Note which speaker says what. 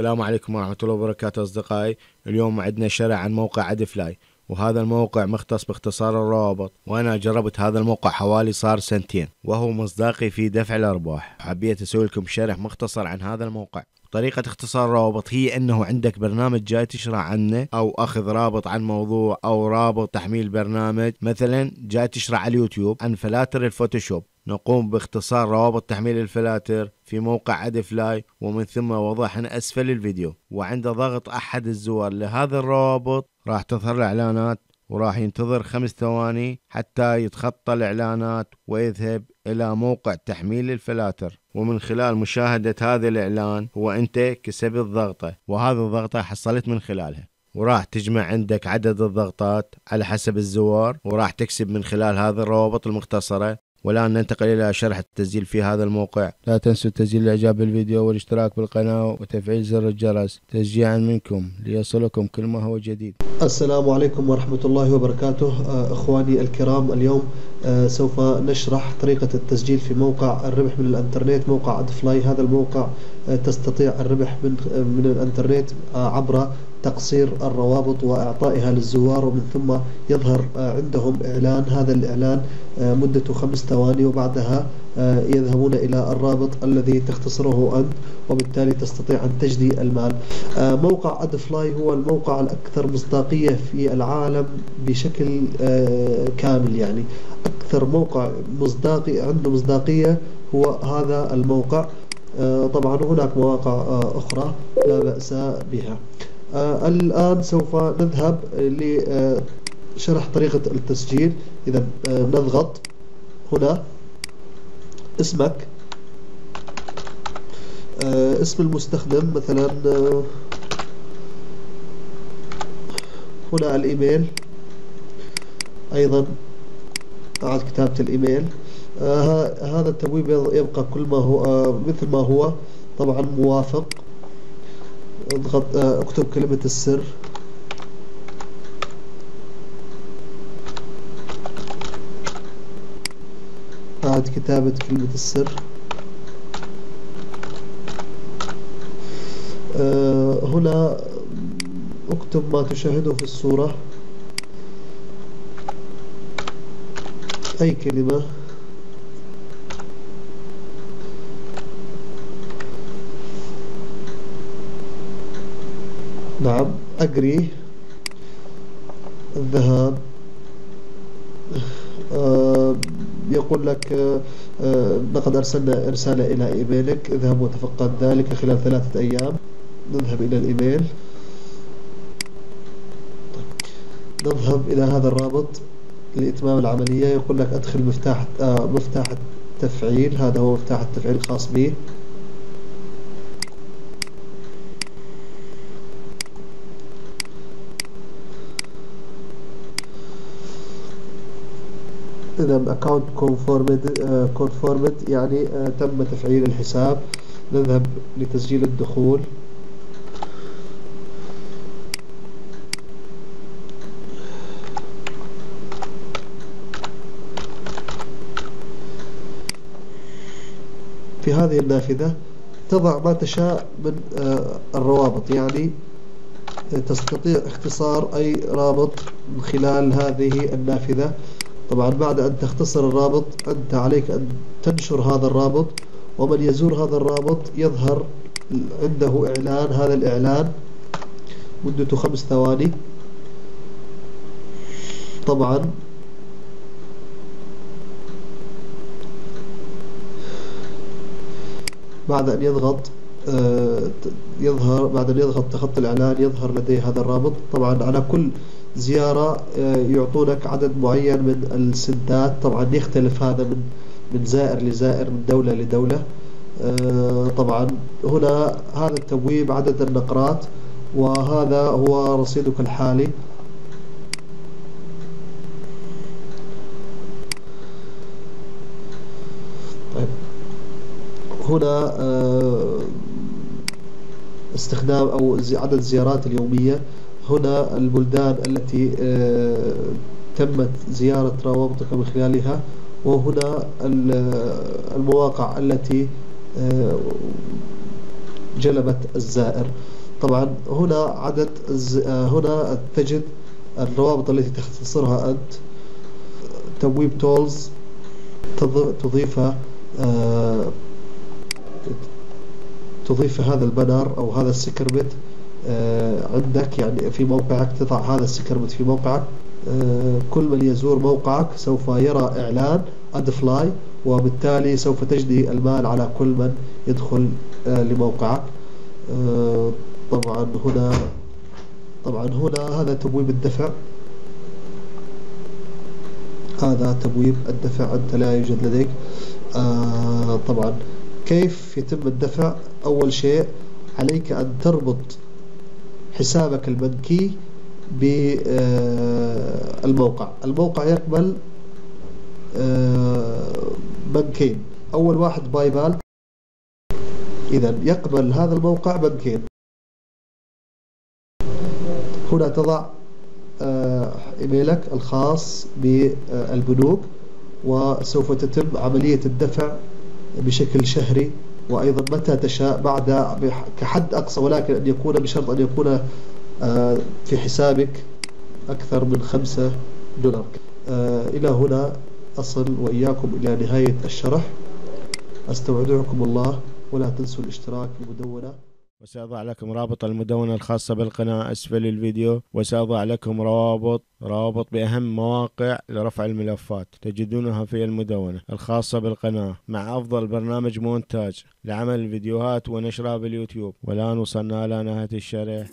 Speaker 1: السلام عليكم ورحمة الله وبركاته أصدقائي. اليوم عندنا شرح عن موقع Adfly وهذا الموقع مختص باختصار الروابط وأنا جربت هذا الموقع حوالي صار سنتين وهو مصداقي في دفع الأرباح. حبيت أسوي لكم شرح مختصر عن هذا الموقع. طريقة اختصار الروابط هي أنه عندك برنامج جاي تشرح عنه أو أخذ رابط عن موضوع أو رابط تحميل برنامج. مثلا جاي تشرح على اليوتيوب عن فلاتر Photoshop. نقوم باختصار روابط تحميل الفلاتر في موقع Adfly ومن ثم وضعهن أسفل الفيديو. وعند ضغط أحد الزوار لهذا الروابط راح تظهر الإعلانات وراح ينتظر خمس ثواني حتى يتخطى الإعلانات ويذهب إلى موقع تحميل الفلاتر. ومن خلال مشاهدة هذا الإعلان هو أنت كسبت ضغطة وهذه الضغطة حصلت من خلالها. وراح تجمع عندك عدد الضغطات على حسب الزوار وراح تكسب من خلال هذه الروابط المختصرة. والآن ننتقل إلى شرح التسجيل في هذا الموقع. لا تنسوا تسجيل الإعجاب بالفيديو والاشتراك بالقناة وتفعيل زر الجرس تشجيعا منكم ليصلكم كل ما هو جديد.
Speaker 2: السلام عليكم ورحمة الله وبركاته. آه، إخواني الكرام اليوم آه، سوف نشرح طريقة التسجيل في موقع الربح من الإنترنت موقع ادفلاي هذا الموقع آه، تستطيع الربح من من الإنترنت عبر تقصير الروابط وإعطائها للزوار ومن ثم يظهر عندهم إعلان. هذا الإعلان مدته خمس ثواني وبعدها يذهبون إلى الرابط الذي تختصره أنت وبالتالي تستطيع أن تجدي المال. موقع أدفلاي هو الموقع الأكثر مصداقية في العالم بشكل كامل يعني. أكثر موقع مصداقي عنده مصداقية هو هذا الموقع. طبعا هناك مواقع أخرى لا بأس بها. الآن سوف نذهب لشرح طريقة التسجيل. إذا نضغط هنا. اسمك. آه اسم المستخدم مثلا آه هنا الإيميل. أيضا بعد كتابة الإيميل. آه هذا التبويب يبقى كل ما هو آه مثل ما هو. طبعا موافق. اضغط آه اكتب كلمة السر. بعد كتابة كلمة السر. آه، هنا اكتب ما تشاهده في الصورة. أي كلمة؟ نعم أجري. الذهاب. آه يقول لك آه، لقد أرسلنا رسالة إلى إيميلك. اذهب وتفقد ذلك خلال ثلاثة أيام. نذهب إلى الإيميل. نذهب إلى هذا الرابط لإتمام العملية. يقول لك أدخل مفتاح آه، مفتاح التفعيل. هذا هو مفتاح التفعيل الخاص به إذا account conformed uh, conformed يعني uh, تم تفعيل الحساب. نذهب لتسجيل الدخول. في هذه النافذة تضع ما تشاء من uh, الروابط. يعني تستطيع اختصار أي رابط من خلال هذه النافذة. طبعا بعد أن تختصر الرابط أنت عليك أن تنشر هذا الرابط ومن يزور هذا الرابط يظهر عنده إعلان هذا الإعلان مدته خمس ثواني. طبعا بعد أن يضغط آه، يظهر بعد أن يضغط تخطي الإعلان يظهر لديه هذا الرابط. طبعا على كل زيارة آه، يعطونك عدد معين من السنتات طبعا يختلف هذا من من زائر لزائر من دولة لدولة. آه، طبعا هنا هذا التبويب عدد النقرات وهذا هو رصيدك الحالي. طيب. هنا آه، استخدام أو عدد الزيارات اليومية. هنا البلدان التي آه، تمت زيارة روابطك من خلالها وهنا المواقع التي آه، جلبة الزائر. طبعا هنا عدد هنا تجد الروابط التي تختصرها أنت. تبويب tools تضيفها تضيف هذا ال banner أو هذا السكربت. عندك يعني في موقعك تضع هذا السكربت في موقعك. كل من يزور موقعك سوف يرى إعلان Adfly وبالتالي سوف تجدي المال على كل من يدخل لموقعك. طبعا هنا طبعا هنا هذا تبويب الدفع. هذا تبويب الدفع أنت لا يوجد لديك. آه طبعا كيف يتم الدفع؟ أول شيء عليك أن تربط حسابك البنكي بالموقع. الموقع يقبل آه، بنكين. أول واحد باي بال إذا يقبل هذا الموقع بنكين. هنا تضع آه، إيميلك الخاص بالبنوك وسوف تتم عملية الدفع بشكل شهري. وأيضا متى تشاء بعد كحد أقصى ولكن أن يكون بشرط أن يكون آه، في حسابك أكثر من خمسة دولار. آه، إلى هنا أصل وإياكم إلى نهاية الشرح. أستودعكم الله ولا تنسوا الاشتراك في المدونة
Speaker 1: وسأضع لكم رابط المدونة الخاصة بالقناة أسفل الفيديو وسأضع لكم روابط روابط بأهم مواقع لرفع الملفات تجدونها في المدونة الخاصة بالقناة مع أفضل برنامج مونتاج لعمل الفيديوهات ونشرها باليوتيوب. والآن وصلنا إلى نهاية الشرح.